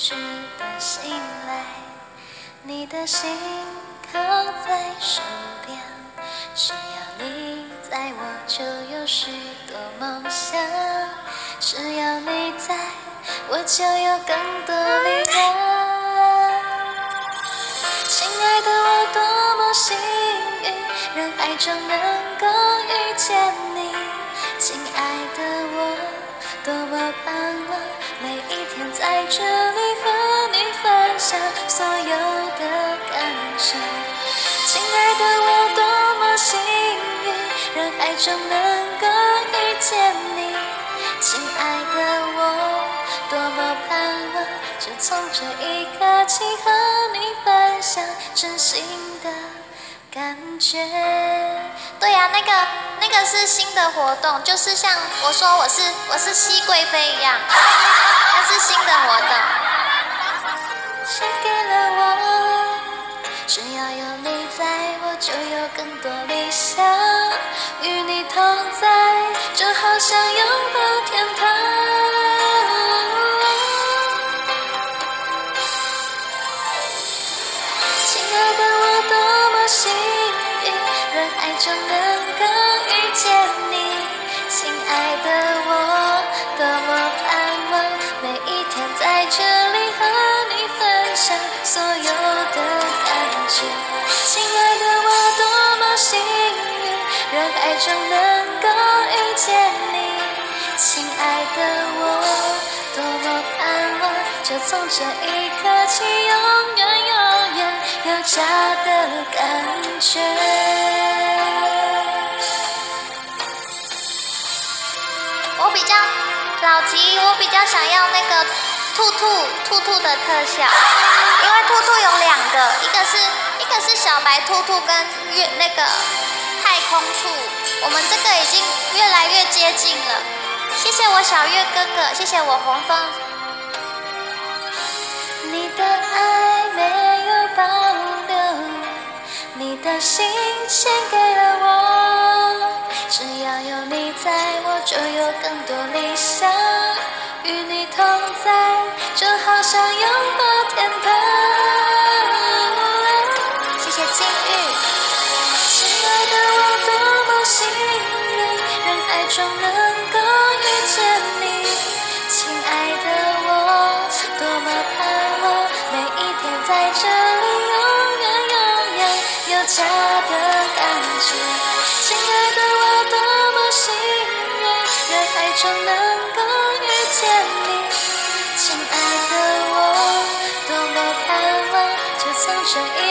觉的醒来，你的心靠在手边，只要你在我就有许多梦想，只要你在我就有更多力量。亲爱的我多么幸运，人海中能够遇见你，亲爱的我多么盼望每一天在这下所有的感觉。亲爱的我多么幸运，人海中能够遇见你，亲爱的我多么盼望，就从这一刻起和你分享真心的感觉。对呀、那个那个是新的活动，就是像我说我是我是熹贵妃一样，那是新的活有更多理想。与你同在，就好像拥抱天堂。亲爱的我，多么幸运，人海中能够遇见你。亲爱的我，多么盼望每一天在这里和你分享所有运，人海中能够遇见你。亲爱的我，多么盼望，就从这一刻起，永远永远有家的感觉。我比较老吉，我比较想要那个兔兔兔兔的特效，因为兔兔有两个，一个是一个是小白兔兔跟月那个太空处，我们这个已经越来越接近了。谢谢我小月哥哥，谢谢我红枫。你的爱没有保留，你的心献给了我。只要有你在，我就有更多理想。海中能够遇见你。亲爱的我，多么盼望每一天在这里，永远永远有家的感觉。亲爱的我，多么幸运，人海中能够遇见你。亲爱的我，多么盼望，就从这一